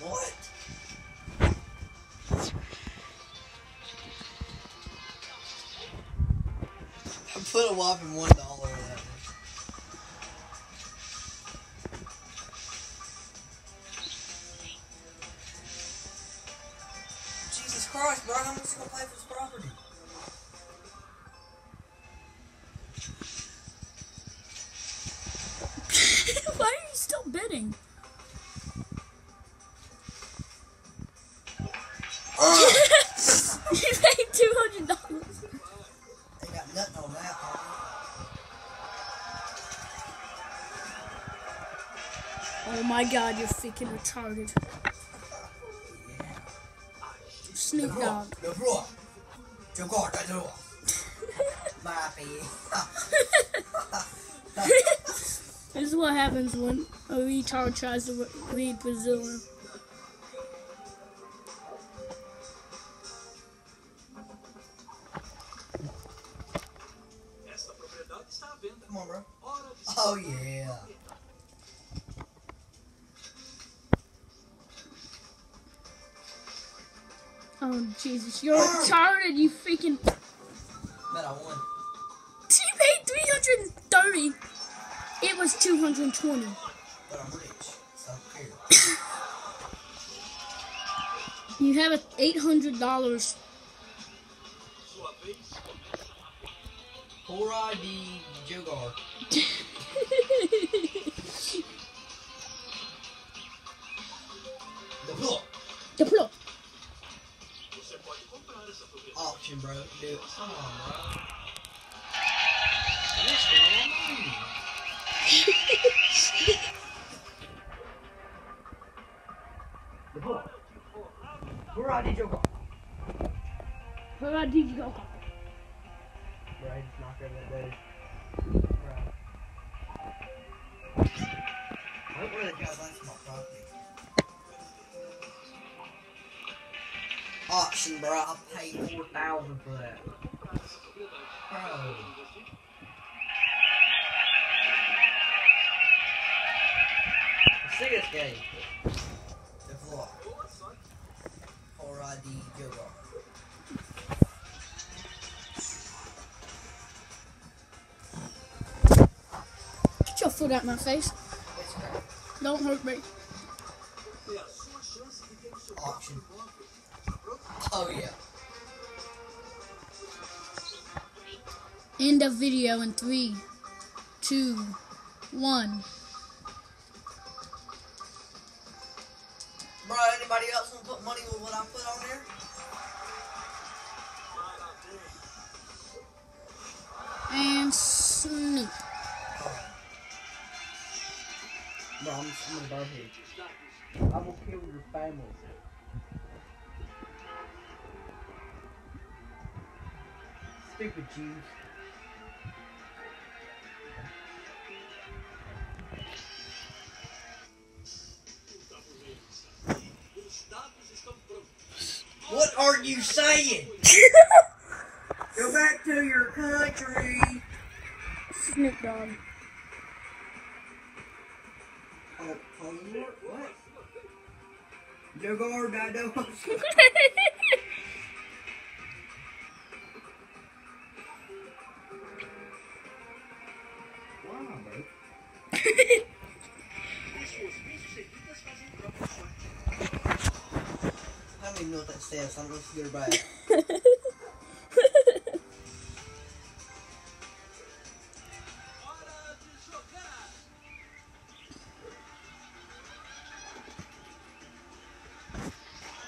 What? I put a whopping one dollar in that. Jesus Christ, bro, I'm gonna pay for this property? Are you you paid two hundred dollars. They got nothing on that. Oh my god, you're freaking retarded. Snoop Dogg. This is what happens when a retard tries to re- read Brazilian. Esta propriedade está à venda. Come on, bro. Oh yeah. Oh Jesus, you're retarded, you freaking. Bet I won. So here. You have a eight hundred dollars. Hora de jogar. The floor. The floor. Você pode comprar essa propriedade. Auction, bro. Do it. Come on, bro. Jogar. Where did you go? Guys likes my property. Auction, bro. I paid four thousand for that. Bro. Let's see this game. The floor. Boa sorte. Hora de. Get your foot out my face. Don't hurt me. É a sua chance de ter o seu Auction. Oh yeah. End of video in three, two, one. Bro, anybody else want to put money with what I put on there? And Snoop. Bro, I'm, I'm gonna burn here. I will kill your family. Stupid Jews. What are you saying? Go back to your country. Snoop Dogg. Oh, Hollywood? What? Jogar, Dido. Wow, bro. Know what that says. I don't know if it's good or bad. Hora de jogar.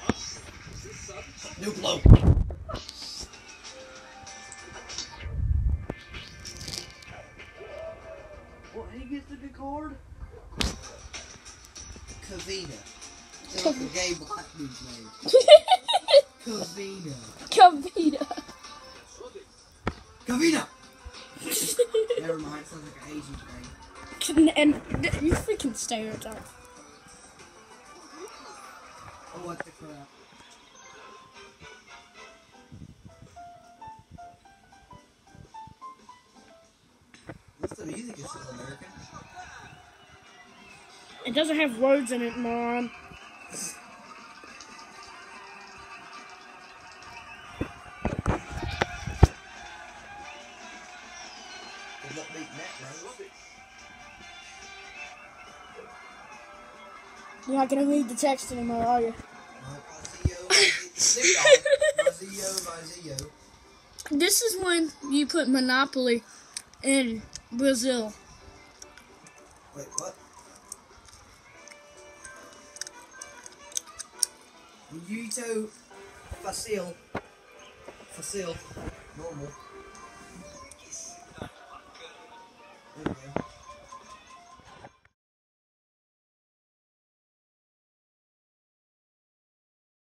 Nossa, você sabe que New blow. Well, he gets the good card. Kavita. Like a gay Never mind, sounds like an Asian name. And you freaking stereotype. Oh, what the crap. What's the music? Is American? It doesn't have words in it, moron. You're not gonna read the text anymore, are you? this is when you put Monopoly in Brazil. Wait, what? Yuto Facil. Facil. Normal. Yeah.